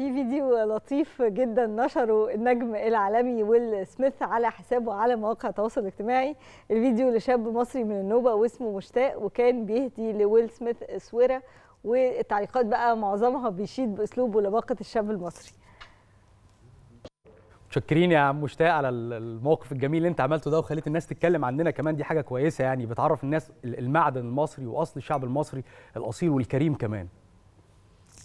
في فيديو لطيف جدا نشره النجم العالمي ويل سميث على حسابه على مواقع التواصل الاجتماعي. الفيديو لشاب مصري من النوبة واسمه مشتاق وكان بيهدي لويل سميث اسوره والتعليقات بقى معظمها بيشيد بأسلوبه لباقة الشاب المصري. متشكرين يا عم مشتاق على الموقف الجميل اللي انت عملته ده وخليت الناس تتكلم عننا كمان. دي حاجة كويسة يعني بتعرف الناس المعدن المصري وأصل الشعب المصري الأصيل والكريم كمان.